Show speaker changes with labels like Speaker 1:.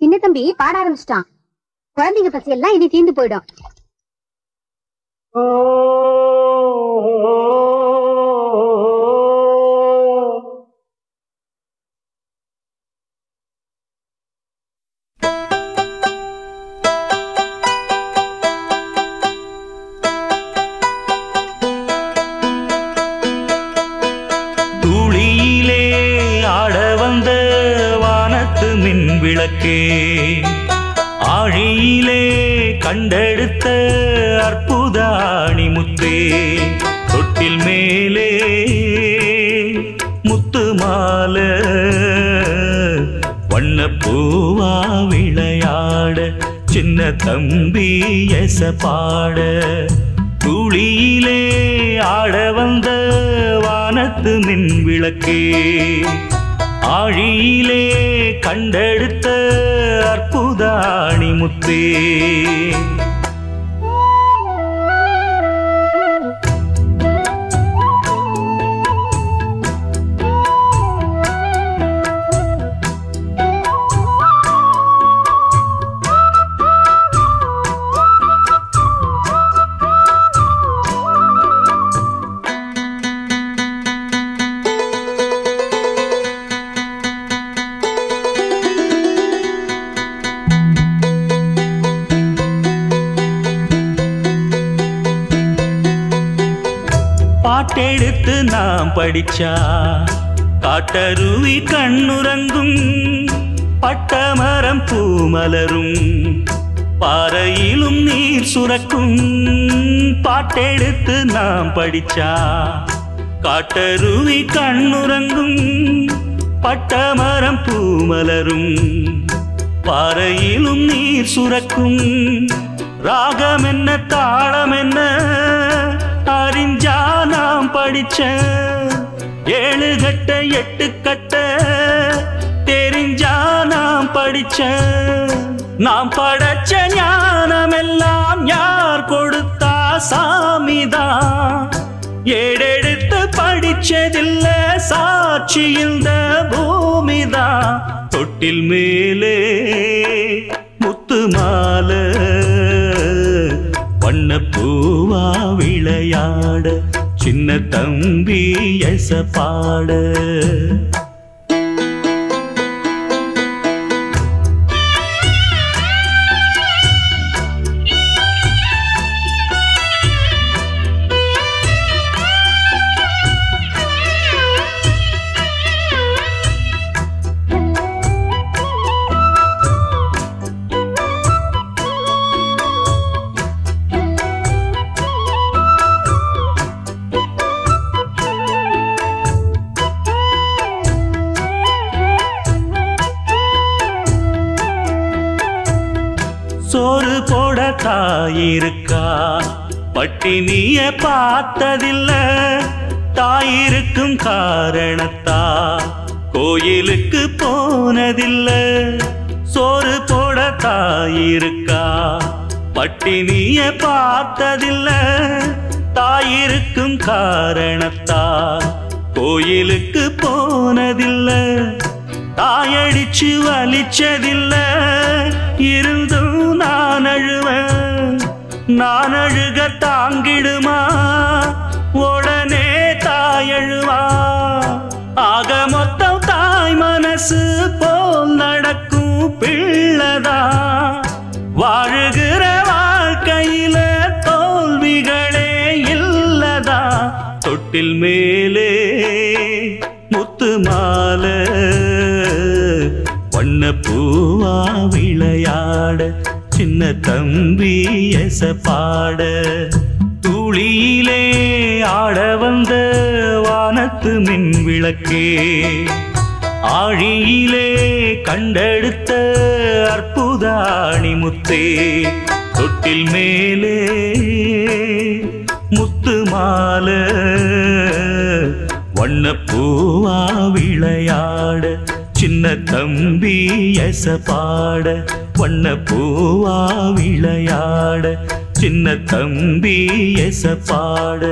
Speaker 1: சின்ன தம்பி பாட ஆரம்பிச்சிட்டான். குழந்தைங்க பசி எல்லாம் இனி தீந்து போயிடும்.
Speaker 2: மின் விளக்கே ஆழியிலே கண்டெடுத்த அற்புதாணி முத்தே தொட்டில் மேலே முத்து மால. வண்ணப்பூவா விளையாட சின்ன தம்பி எச பாட. துளியிலே ஆட வந்த வானத்து மின் விளக்கே ஆழியிலே கண்டெடுத்த அற்புதாணி முத்தே பாட்டெடுத்து நாம் படிச்சா காட்டருவி கண்ணுறங்கும் பட்டமரம் பூமலரும் பாறையிலும் நீர் சுரக்கும். பாட்டெடுத்து நாம் படிச்சா காட்டருவி கண்ணுறங்கும் பட்டமரம் பூமலரும் பாறையிலும் நீர் சுரக்கும். ராகம் என்ன தாளம் என்ன அறிஞ்சா நாம் படிச்ச ஏழு கட்ட எட்டு கட்ட தெரிஞ்சா நாம் படிச்ச நாம் படைச்ச ஞானம் எல்லாம் யார் கொடுத்தா? சாமிதான். ஏடெடுத்து படிச்சதில்ல சாட்சி இந்த பூமிதான். தொட்டில் மேலே முத்து மாலை வண்ணப்பூவா விளையாட சின்ன தம்பி எச பாட. தாயிருக்கா? பட்டினிய பார்த்ததில்ல. தாயிருக்கும் காரணத்தா? கோயிலுக்கு போனதில்ல. சோறு போட தாயிருக்கா? பட்டினிய பார்த்ததில்ல. தாயிருக்கும் காரணத்தா? கோயிலுக்கு போனதில்ல. தாயடிச்சு வலிச்சதில்ல. இருந்தும் நான் அழுவ நான் அழுக தாங்கிடுமா? உடனே தாயழுவா ஆக மொத்தம் தாய் மனசு போல் நடக்கும் பிள்ளதா? வாழுகிற வாழ்க்கையில தோல்விகளே இல்லதா? தொட்டில் மேலே முத்து மாலை பூவா விளையாட சின்ன தம்பி எச பாட துளியிலே ஆட வந்த வானத்து மின் விளக்கே ஆழியிலே கண்டெடுத்த அற்புத அணிமுத்தே தொட்டில் மேலே முத்து மால வண்ணப்பூவா விளையாட சின்ன தம்பி எச பாட பூவா விளையாட சின்ன தம்பி எச பாட.